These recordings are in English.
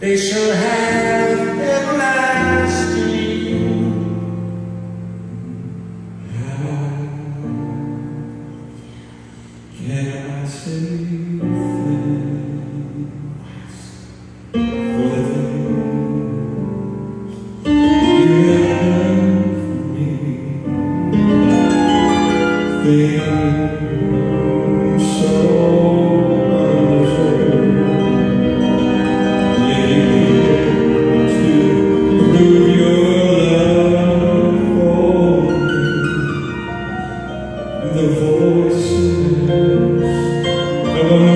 They shall have Aleluia.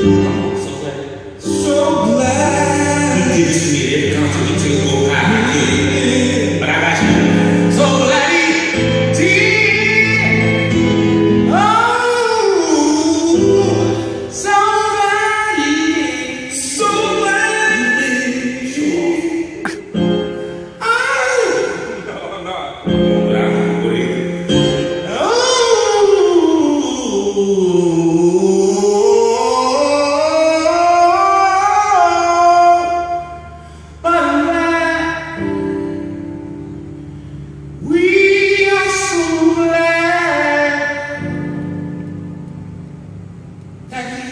Now. Come that he